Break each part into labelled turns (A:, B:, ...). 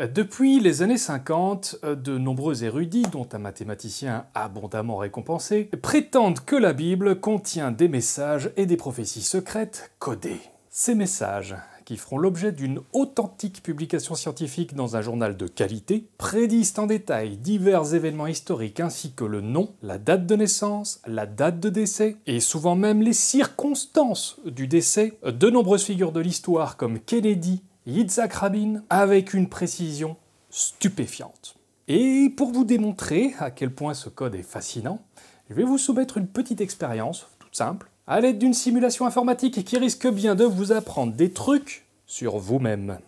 A: Depuis les années 50, de nombreux érudits, dont un mathématicien abondamment récompensé, prétendent que la Bible contient des messages et des prophéties secrètes codées. Ces messages, qui feront l'objet d'une authentique publication scientifique dans un journal de qualité, prédisent en détail divers événements historiques ainsi que le nom, la date de naissance, la date de décès, et souvent même les circonstances du décès de nombreuses figures de l'histoire comme Kennedy, Yitzhak Rabin avec une précision stupéfiante. Et pour vous démontrer à quel point ce code est fascinant, je vais vous soumettre une petite expérience, toute simple, à l'aide d'une simulation informatique qui risque bien de vous apprendre des trucs sur vous-même.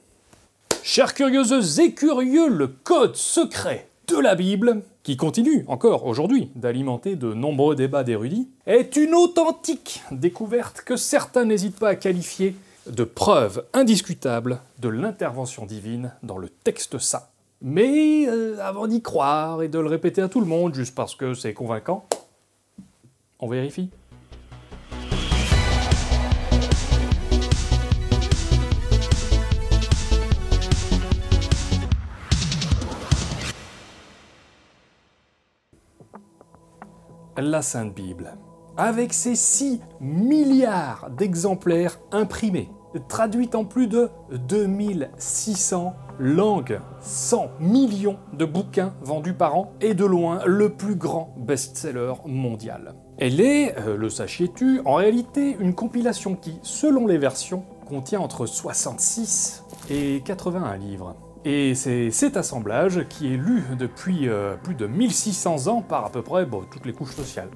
A: Chers curieuses et curieux, le code secret de la Bible, qui continue encore aujourd'hui d'alimenter de nombreux débats d'érudits, est une authentique découverte que certains n'hésitent pas à qualifier de preuve indiscutable de l'intervention divine dans le texte saint. Mais euh, avant d'y croire et de le répéter à tout le monde juste parce que c'est convaincant, on vérifie. La Sainte Bible avec ses 6 milliards d'exemplaires imprimés, traduits en plus de 2600 langues, 100 millions de bouquins vendus par an, et de loin le plus grand best-seller mondial. Elle est, euh, le sachiez-tu, en réalité une compilation qui, selon les versions, contient entre 66 et 81 livres. Et c'est cet assemblage qui est lu depuis euh, plus de 1600 ans par à peu près toutes les couches sociales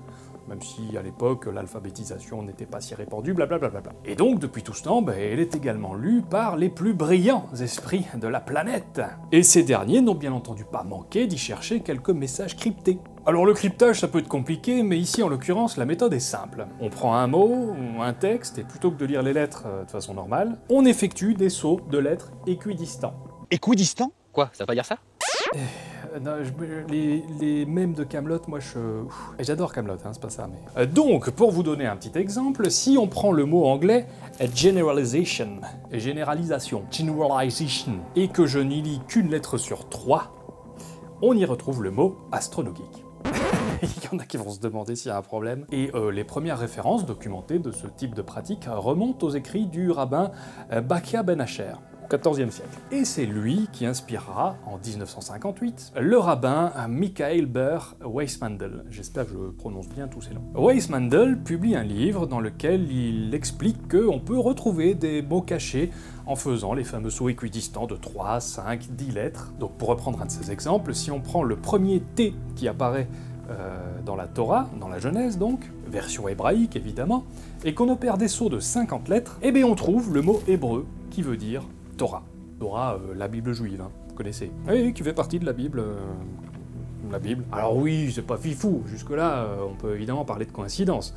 A: même si à l'époque l'alphabétisation n'était pas si répandue, blablabla. Et donc, depuis tout ce temps, ben, elle est également lue par les plus brillants esprits de la planète. Et ces derniers n'ont bien entendu pas manqué d'y chercher quelques messages cryptés. Alors le cryptage ça peut être compliqué, mais ici en l'occurrence la méthode est simple. On prend un mot ou un texte et plutôt que de lire les lettres euh, de façon normale, on effectue des sauts de lettres équidistants.
B: Équidistant Quoi? Ça veut pas dire ça?
A: Eh, non, les, les mèmes de Camelot, moi je. J'adore Camelot, hein, c'est pas ça, mais. Euh, donc, pour vous donner un petit exemple, si on prend le mot anglais generalization, généralisation, generalization, et que je n'y lis qu'une lettre sur trois, on y retrouve le mot astronomique. Il y en a qui vont se demander s'il y a un problème. Et euh, les premières références documentées de ce type de pratique remontent aux écrits du rabbin euh, Bakia Ben Asher, 14e siècle. Et c'est lui qui inspirera, en 1958, le rabbin Michael Ber Weissmandel. J'espère que je prononce bien tous ces noms. Weissmandel publie un livre dans lequel il explique qu'on peut retrouver des mots cachés en faisant les fameux sauts équidistants de 3, 5, 10 lettres. Donc pour reprendre un de ces exemples, si on prend le premier T qui apparaît euh, dans la Torah, dans la Genèse donc, version hébraïque évidemment, et qu'on opère des sauts de 50 lettres, eh bien on trouve le mot hébreu qui veut dire Torah. Torah, euh, la Bible juive, hein, vous connaissez. Oui, qui fait partie de la Bible. Euh, la Bible. Alors oui, c'est pas fifou, jusque-là, euh, on peut évidemment parler de coïncidence.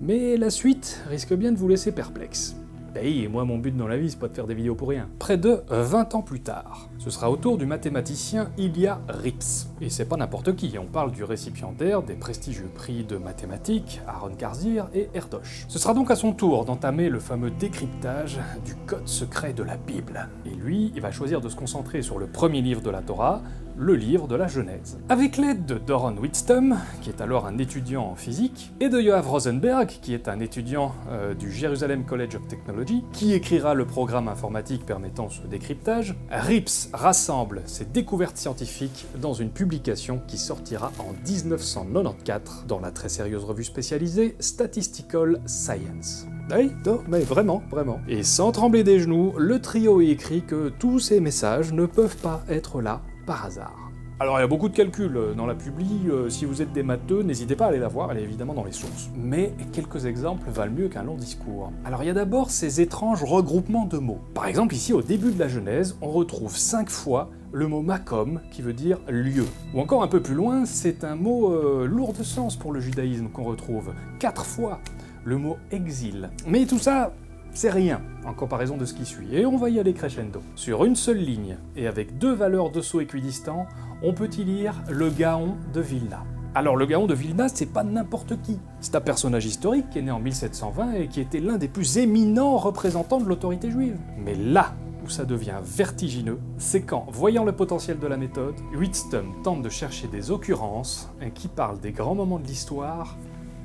A: Mais la suite risque bien de vous laisser perplexe. Ben et moi mon but dans la vie c'est pas de faire des vidéos pour rien. Près de 20 ans plus tard, ce sera au tour du mathématicien Ilya Rips. Et c'est pas n'importe qui, on parle du récipiendaire des prestigieux prix de mathématiques Aaron Karzir et Erdosh. Ce sera donc à son tour d'entamer le fameux décryptage du code secret de la Bible. Et lui, il va choisir de se concentrer sur le premier livre de la Torah, le livre de la Genèse. Avec l'aide de Doron Whitstum, qui est alors un étudiant en physique, et de Yoav Rosenberg, qui est un étudiant euh, du Jerusalem College of Technology, qui écrira le programme informatique permettant ce décryptage, Rips rassemble ses découvertes scientifiques dans une publication qui sortira en 1994 dans la très sérieuse revue spécialisée Statistical Science. Oui, mais vraiment, vraiment. Et sans trembler des genoux, le trio écrit que tous ces messages ne peuvent pas être là par hasard. Alors il y a beaucoup de calculs euh, dans la publi, euh, si vous êtes des matheux, n'hésitez pas à aller la voir, elle est évidemment dans les sources. Mais quelques exemples valent mieux qu'un long discours. Alors il y a d'abord ces étranges regroupements de mots. Par exemple ici au début de la Genèse, on retrouve cinq fois le mot makom qui veut dire lieu. Ou encore un peu plus loin, c'est un mot euh, lourd de sens pour le judaïsme qu'on retrouve. Quatre fois le mot exil. Mais tout ça, c'est rien en comparaison de ce qui suit, et on va y aller crescendo. Sur une seule ligne, et avec deux valeurs de saut équidistants, on peut y lire le Gaon de Vilna. Alors le Gaon de Vilna, c'est pas n'importe qui. C'est un personnage historique qui est né en 1720 et qui était l'un des plus éminents représentants de l'autorité juive. Mais là, où ça devient vertigineux, c'est quand, voyant le potentiel de la méthode, Wheatstone tente de chercher des occurrences qui parlent des grands moments de l'histoire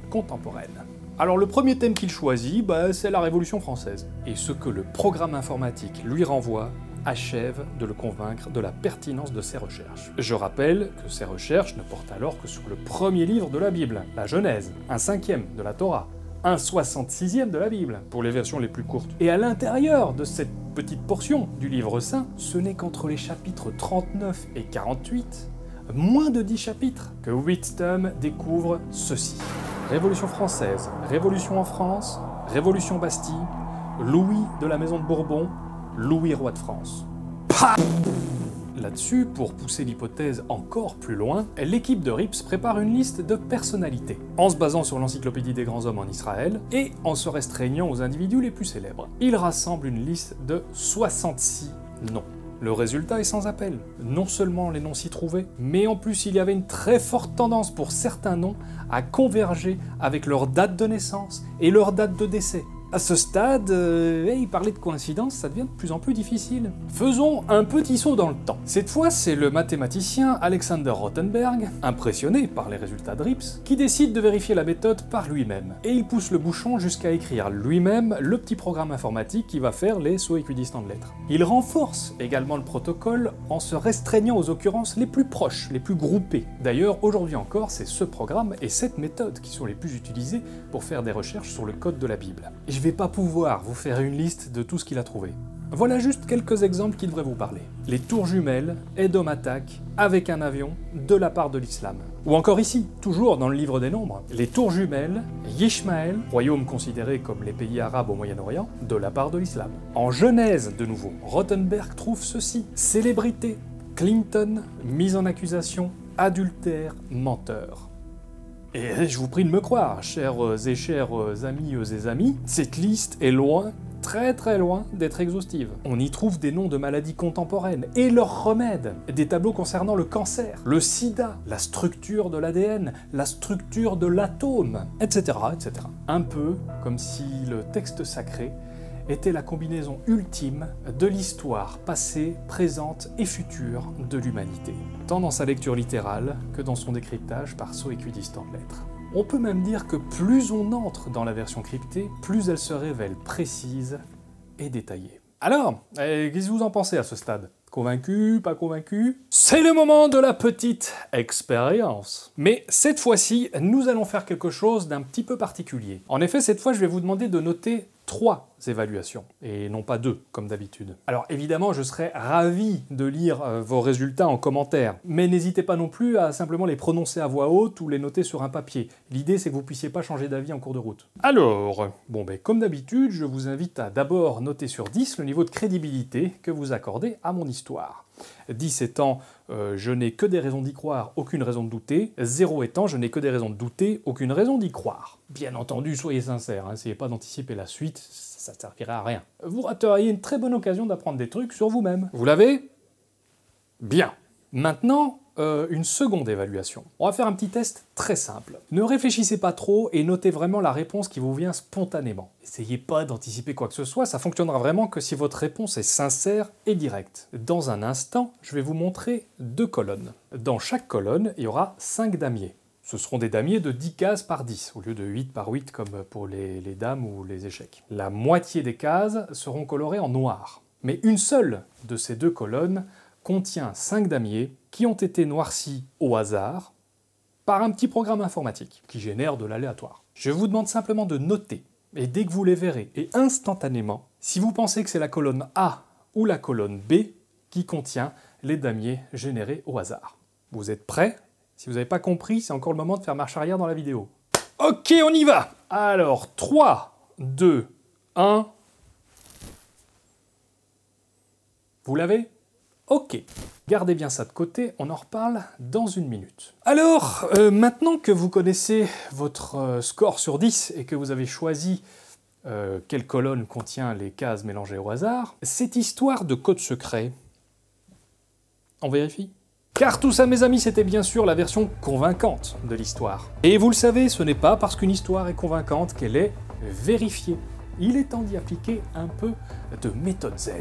A: contemporaine. Alors le premier thème qu'il choisit, bah, c'est la Révolution française. Et ce que le programme informatique lui renvoie achève de le convaincre de la pertinence de ses recherches. Je rappelle que ses recherches ne portent alors que sur le premier livre de la Bible, la Genèse, un cinquième de la Torah, un 66e de la Bible, pour les versions les plus courtes. Et à l'intérieur de cette petite portion du livre saint, ce n'est qu'entre les chapitres 39 et 48, moins de 10 chapitres, que Whittam découvre ceci. Révolution française, Révolution en France, Révolution Bastille, Louis de la Maison de Bourbon, Louis roi de France. Là-dessus, pour pousser l'hypothèse encore plus loin, l'équipe de Rips prépare une liste de personnalités, en se basant sur l'encyclopédie des grands hommes en Israël et en se restreignant aux individus les plus célèbres. Il rassemble une liste de 66 noms. Le résultat est sans appel. Non seulement les noms s'y trouvaient, mais en plus il y avait une très forte tendance pour certains noms à converger avec leur date de naissance et leur date de décès. À ce stade, euh, parler de coïncidence, ça devient de plus en plus difficile. Faisons un petit saut dans le temps. Cette fois, c'est le mathématicien Alexander Rothenberg, impressionné par les résultats de Rips, qui décide de vérifier la méthode par lui-même. Et il pousse le bouchon jusqu'à écrire lui-même le petit programme informatique qui va faire les sauts équidistants de lettres. Il renforce également le protocole en se restreignant aux occurrences les plus proches, les plus groupées. D'ailleurs, aujourd'hui encore, c'est ce programme et cette méthode qui sont les plus utilisés pour faire des recherches sur le code de la Bible je vais pas pouvoir vous faire une liste de tout ce qu'il a trouvé. Voilà juste quelques exemples qui devraient vous parler. Les tours jumelles, Edom attaque avec un avion de la part de l'islam. Ou encore ici, toujours dans le livre des nombres, les tours jumelles, Yishmael, royaume considéré comme les pays arabes au Moyen-Orient, de la part de l'islam. En Genèse, de nouveau, Rothenberg trouve ceci. Célébrité, Clinton, mise en accusation, adultère, menteur. Et je vous prie de me croire, chers et chers amis et amis, cette liste est loin, très très loin d'être exhaustive. On y trouve des noms de maladies contemporaines et leurs remèdes, des tableaux concernant le cancer, le sida, la structure de l'ADN, la structure de l'atome, etc., etc. Un peu comme si le texte sacré était la combinaison ultime de l'histoire passée, présente et future de l'humanité, tant dans sa lecture littérale que dans son décryptage par saut équidistant de lettres. On peut même dire que plus on entre dans la version cryptée, plus elle se révèle précise et détaillée. Alors, eh, qu'est-ce que vous en pensez à ce stade? Convaincu, pas convaincu? C'est le moment de la petite expérience. Mais cette fois-ci, nous allons faire quelque chose d'un petit peu particulier. En effet, cette fois, je vais vous demander de noter trois évaluations, et non pas deux, comme d'habitude. Alors évidemment, je serais ravi de lire euh, vos résultats en commentaire, mais n'hésitez pas non plus à simplement les prononcer à voix haute ou les noter sur un papier. L'idée, c'est que vous puissiez pas changer d'avis en cours de route. Alors, bon ben comme d'habitude, je vous invite à d'abord noter sur 10 le niveau de crédibilité que vous accordez à mon histoire. 10 étant euh, je n'ai que des raisons d'y croire, aucune raison de douter. 0 étant je n'ai que des raisons de douter, aucune raison d'y croire. Bien entendu, soyez sincères, n'essayez hein, pas d'anticiper la suite, ça ne servirait à rien. Vous rateriez une très bonne occasion d'apprendre des trucs sur vous-même. Vous l'avez Bien. Maintenant, euh, une seconde évaluation. On va faire un petit test très simple. Ne réfléchissez pas trop et notez vraiment la réponse qui vous vient spontanément. Essayez pas d'anticiper quoi que ce soit, ça fonctionnera vraiment que si votre réponse est sincère et directe. Dans un instant, je vais vous montrer deux colonnes. Dans chaque colonne, il y aura 5 damiers. Ce seront des damiers de 10 cases par 10, au lieu de 8 par 8 comme pour les, dames ou les échecs. La moitié des cases seront colorées en noir. Mais une seule de ces deux colonnes contient 5 damiers qui ont été noircis au hasard par un petit programme informatique qui génère de l'aléatoire. Je vous demande simplement de noter, et dès que vous les verrez, et instantanément, si vous pensez que c'est la colonne A ou la colonne B qui contient les damiers générés au hasard. Vous êtes prêts? Si vous n'avez pas compris, c'est encore le moment de faire marche arrière dans la vidéo. Ok, on y va. Alors, 3, 2, 1... Vous l'avez? Ok, gardez bien ça de côté, on en reparle dans une minute. Alors, euh, maintenant que vous connaissez votre euh, score sur 10 et que vous avez choisi euh, quelle colonne contient les cases mélangées au hasard, cette histoire de code secret, on vérifie? Car tout ça, mes amis, c'était bien sûr la version convaincante de l'histoire. Et vous le savez, ce n'est pas parce qu'une histoire est convaincante qu'elle est vérifiée. Il est temps d'y appliquer un peu de méthode Z.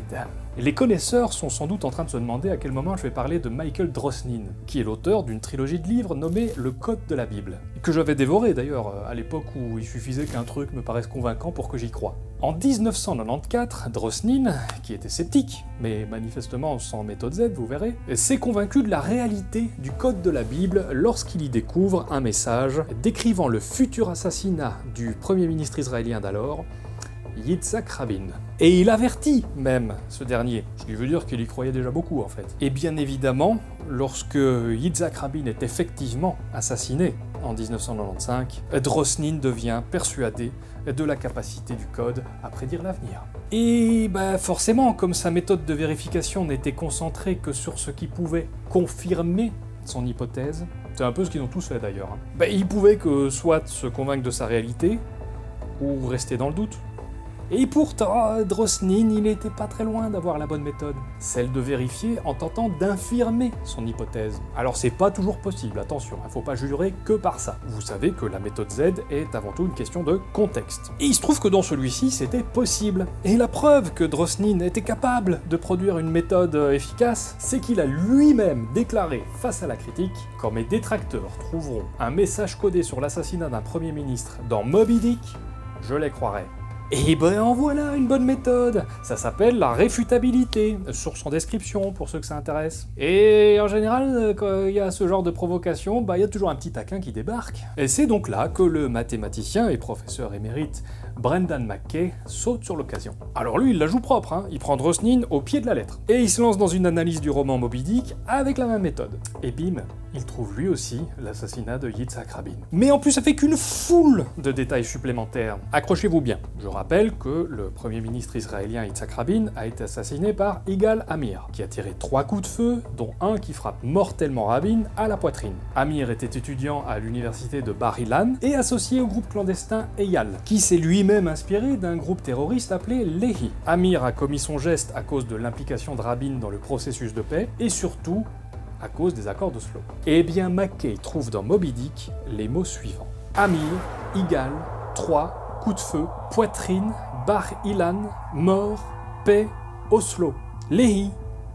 A: Les connaisseurs sont sans doute en train de se demander à quel moment je vais parler de Michael Drosnin, qui est l'auteur d'une trilogie de livres nommée Le Code de la Bible, que j'avais dévoré d'ailleurs à l'époque où il suffisait qu'un truc me paraisse convaincant pour que j'y croie. En 1994, Drosnin, qui était sceptique, mais manifestement sans méthode Z, vous verrez, s'est convaincu de la réalité du Code de la Bible lorsqu'il y découvre un message décrivant le futur assassinat du premier ministre israélien d'alors, Yitzhak Rabin. Et il avertit même ce dernier, ce qui veut dire qu'il y croyait déjà beaucoup en fait. Et bien évidemment, lorsque Yitzhak Rabin est effectivement assassiné en 1995, Drosnin devient persuadé de la capacité du code à prédire l'avenir. Et bah forcément, comme sa méthode de vérification n'était concentrée que sur ce qui pouvait confirmer son hypothèse, c'est un peu ce qu'ils ont tous fait d'ailleurs, hein. bah, il pouvait que soit se convaincre de sa réalité, ou rester dans le doute. Et pourtant, Drosnin, il n'était pas très loin d'avoir la bonne méthode, celle de vérifier en tentant d'infirmer son hypothèse. Alors c'est pas toujours possible, attention, il faut pas jurer que par ça. Vous savez que la méthode Z est avant tout une question de contexte. Et il se trouve que dans celui-ci, c'était possible. Et la preuve que Drosnin était capable de produire une méthode efficace, c'est qu'il a lui-même déclaré face à la critique Quand mes détracteurs trouveront un message codé sur l'assassinat d'un premier ministre dans Moby Dick, je les croirai. Et ben en voilà une bonne méthode Ça s'appelle la réfutabilité, source en description pour ceux que ça intéresse. Et en général, quand il y a ce genre de provocation, bah il y a toujours un petit taquin qui débarque. Et c'est donc là que le mathématicien et professeur émérite Brendan McKay saute sur l'occasion. Alors lui, il la joue propre, hein. il prend Drosnin au pied de la lettre. Et il se lance dans une analyse du roman Moby Dick avec la même méthode. Et bim, il trouve lui aussi l'assassinat de Yitzhak Rabin. Mais en plus, ça fait qu'une foule de détails supplémentaires. Accrochez-vous bien. Je rappelle que le premier ministre israélien Yitzhak Rabin a été assassiné par Igal Amir, qui a tiré trois coups de feu, dont un qui frappe mortellement Rabin à la poitrine. Amir était étudiant à l'université de Bar Ilan et associé au groupe clandestin Eyal, qui s'est lui-même inspiré d'un groupe terroriste appelé Lehi. Amir a commis son geste à cause de l'implication de Rabin dans le processus de paix et surtout à cause des accords d'Oslo. Eh bien, McKay trouve dans Moby Dick les mots suivants. Amir, Igal, 3, coup de feu, poitrine, Bar Ilan, mort, paix, Oslo, Lehi,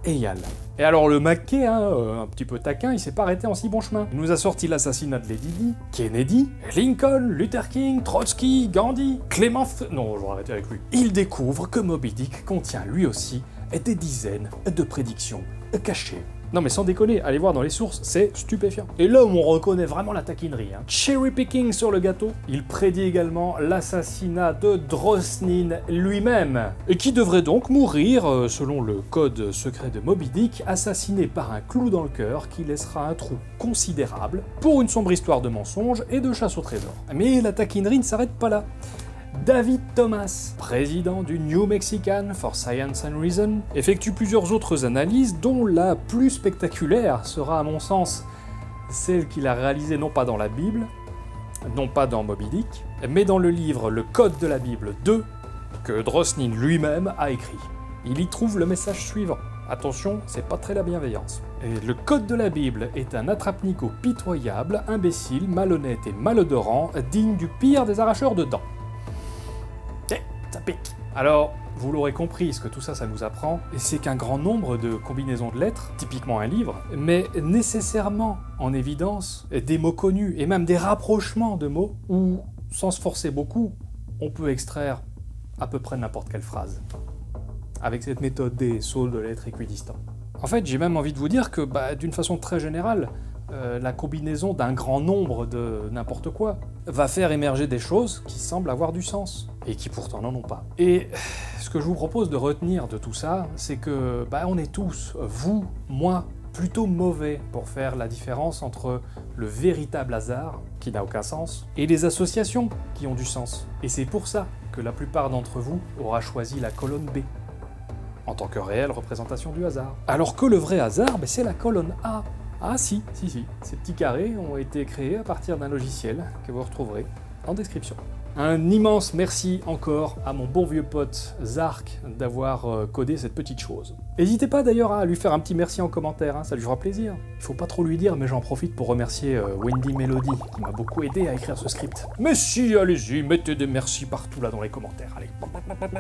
A: Eyal. Et alors le McKay, hein, euh, un petit peu taquin, il s'est pas arrêté en si bon chemin. Il nous a sorti l'assassinat de Lady Di, Kennedy, Lincoln, Luther King, Trotsky, Gandhi, Clément... F... Non, je vais arrêter avec lui. Il découvre que Moby Dick contient lui aussi des dizaines de prédictions cachées. Non mais sans déconner, allez voir dans les sources, c'est stupéfiant. Et là on reconnaît vraiment la taquinerie, hein. cherry picking sur le gâteau, il prédit également l'assassinat de Drosnin lui-même, qui devrait donc mourir, euh, selon le code secret de Moby Dick, assassiné par un clou dans le cœur qui laissera un trou considérable pour une sombre histoire de mensonges et de chasse au trésor. Mais la taquinerie ne s'arrête pas là. David Thomas, président du New Mexican for Science and Reason, effectue plusieurs autres analyses dont la plus spectaculaire sera à mon sens celle qu'il a réalisée non pas dans la Bible, non pas dans Moby Dick, mais dans le livre Le Code de la Bible 2 que Drosnin lui-même a écrit. Il y trouve le message suivant. Attention, c'est pas très la bienveillance. Le code de la Bible est un attrape-nico pitoyable, imbécile, malhonnête et malodorant, digne du pire des arracheurs de dents. Alors, vous l'aurez compris, ce que tout ça, ça nous apprend, c'est qu'un grand nombre de combinaisons de lettres, typiquement un livre, met nécessairement en évidence des mots connus et même des rapprochements de mots où, sans se forcer beaucoup, on peut extraire à peu près n'importe quelle phrase. Avec cette méthode des sauts de lettres équidistants. En fait, j'ai même envie de vous dire que, bah, d'une façon très générale, euh, la combinaison d'un grand nombre de n'importe quoi va faire émerger des choses qui semblent avoir du sens et qui pourtant n'en ont pas. Et ce que je vous propose de retenir de tout ça, c'est que bah, on est tous, vous, moi, plutôt mauvais pour faire la différence entre le véritable hasard, qui n'a aucun sens, et les associations qui ont du sens. Et c'est pour ça que la plupart d'entre vous aura choisi la colonne B en tant que réelle représentation du hasard. Alors que le vrai hasard, bah, c'est la colonne A. Ah si, si, si, ces petits carrés ont été créés à partir d'un logiciel que vous retrouverez en description. Un immense merci encore à mon bon vieux pote Zark d'avoir euh, codé cette petite chose. N'hésitez pas d'ailleurs à lui faire un petit merci en commentaire, hein, ça lui fera plaisir. Il faut pas trop lui dire, mais j'en profite pour remercier euh, Wendy Melody qui m'a beaucoup aidé à écrire ce script. Mais si, allez-y, mettez des merci partout là dans les commentaires, allez.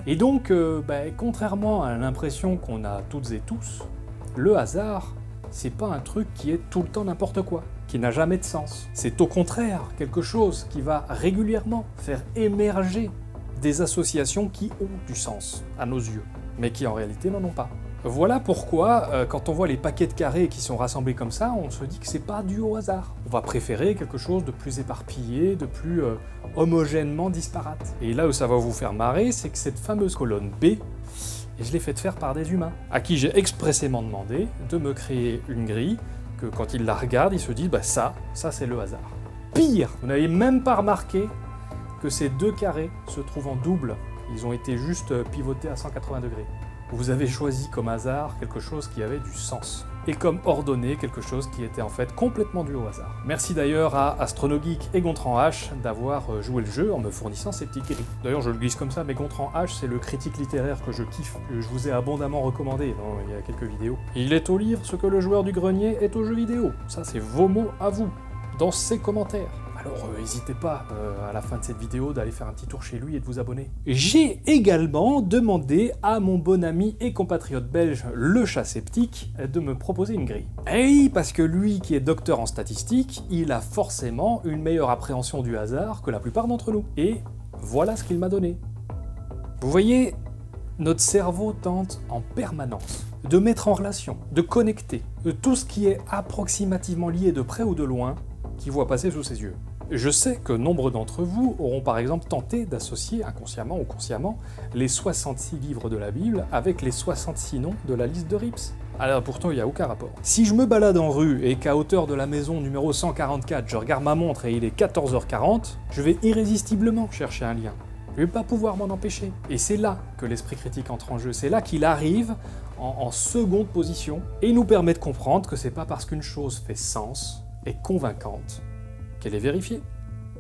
A: Et donc, euh, bah, contrairement à l'impression qu'on a toutes et tous, le hasard, c'est pas un truc qui est tout le temps n'importe quoi, qui n'a jamais de sens. C'est au contraire quelque chose qui va régulièrement faire émerger des associations qui ont du sens à nos yeux, mais qui en réalité n'en ont pas. Voilà pourquoi, euh, quand on voit les paquets de carrés qui sont rassemblés comme ça, on se dit que c'est pas dû au hasard. On va préférer quelque chose de plus éparpillé, de plus euh, homogènement disparate. Et là où ça va vous faire marrer, c'est que cette fameuse colonne B, et je l'ai faite faire par des humains, à qui j'ai expressément demandé de me créer une grille que quand ils la regardent, ils se disent bah ça, ça c'est le hasard. Pire, vous n'avez même pas remarqué que ces deux carrés se trouvent en double. Ils ont été juste pivotés à 180 degrés. Vous avez choisi comme hasard quelque chose qui avait du sens. Et comme ordonné, quelque chose qui était en fait complètement dû au hasard. Merci d'ailleurs à Astronogeek et Gontran H d'avoir euh, joué le jeu en me fournissant ces petits grilles. D'ailleurs, je le glisse comme ça, mais Gontran H, c'est le critique littéraire que je kiffe, que je vous ai abondamment recommandé il y a quelques vidéos. Il est au livre ce que le joueur du grenier est au jeu vidéo. Ça, c'est vos mots à vous, dans ses commentaires. Alors n'hésitez pas euh, à la fin de cette vidéo d'aller faire un petit tour chez lui et de vous abonner. J'ai également demandé à mon bon ami et compatriote belge, le chat sceptique, de me proposer une grille. Et oui, parce que lui qui est docteur en statistique, il a forcément une meilleure appréhension du hasard que la plupart d'entre nous. Et voilà ce qu'il m'a donné. Vous voyez, notre cerveau tente en permanence de mettre en relation, de connecter tout ce qui est approximativement lié de près ou de loin qu'il voit passer sous ses yeux. Je sais que nombre d'entre vous auront par exemple tenté d'associer inconsciemment ou consciemment les 66 livres de la Bible avec les 66 noms de la liste de Rips. Alors pourtant il n'y a aucun rapport. Si je me balade en rue et qu'à hauteur de la maison numéro 144 je regarde ma montre et il est 14h40, je vais irrésistiblement chercher un lien. Je ne vais pas pouvoir m'en empêcher. Et c'est là que l'esprit critique entre en jeu, c'est là qu'il arrive en, en seconde position et nous permet de comprendre que c'est pas parce qu'une chose fait sens et convaincante qu'elle est vérifiée.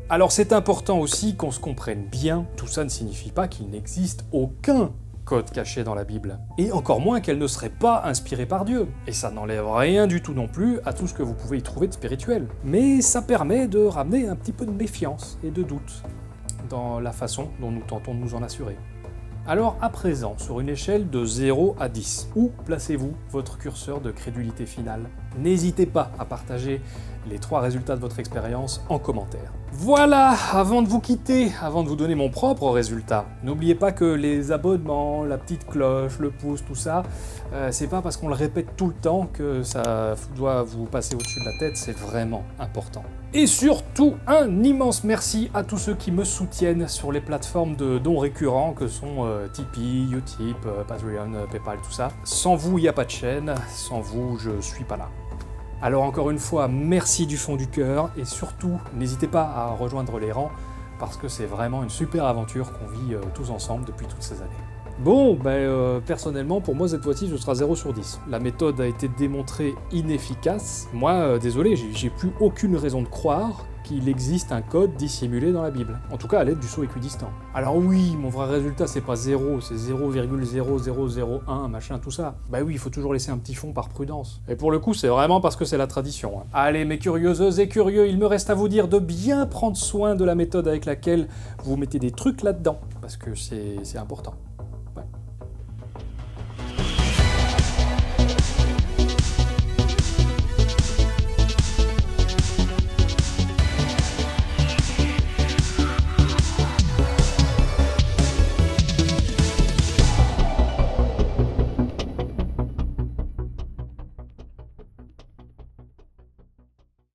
A: Alors c'est important aussi qu'on se comprenne bien, tout ça ne signifie pas qu'il n'existe aucun code caché dans la Bible. Et encore moins qu'elle ne serait pas inspirée par Dieu. Et ça n'enlève rien du tout non plus à tout ce que vous pouvez y trouver de spirituel. Mais ça permet de ramener un petit peu de méfiance et de doute dans la façon dont nous tentons de nous en assurer. Alors à présent, sur une échelle de 0 à 10, où placez-vous votre curseur de crédulité finale? N'hésitez pas à partager les trois résultats de votre expérience en commentaire. Voilà, avant de vous quitter, avant de vous donner mon propre résultat, n'oubliez pas que les abonnements, la petite cloche, le pouce, tout ça, euh, c'est pas parce qu'on le répète tout le temps que ça doit vous passer au-dessus de la tête, c'est vraiment important. Et surtout, un immense merci à tous ceux qui me soutiennent sur les plateformes de dons récurrents que sont euh, Tipeee, Utip, euh, Patreon, Paypal, tout ça. Sans vous, il n'y a pas de chaîne, sans vous, je suis pas là. Alors encore une fois, merci du fond du cœur et surtout, n'hésitez pas à rejoindre les rangs parce que c'est vraiment une super aventure qu'on vit euh, tous ensemble depuis toutes ces années. Bon, ben euh, personnellement, pour moi cette fois-ci, ce sera 0 sur 10. La méthode a été démontrée inefficace. Moi, euh, désolé, j'ai- plus aucune raison de croire qu'il existe un code dissimulé dans la Bible. En tout cas, à l'aide du saut équidistant. Alors oui, mon vrai résultat, c'est pas 0, c'est 0,0001, machin, tout ça. Bah oui, il faut toujours laisser un petit fond par prudence. Et pour le coup, c'est vraiment parce que c'est la tradition. hein. Allez, mes curieuses et curieux, il me reste à vous dire de bien prendre soin de la méthode avec laquelle vous mettez des trucs là-dedans, parce que c'est important.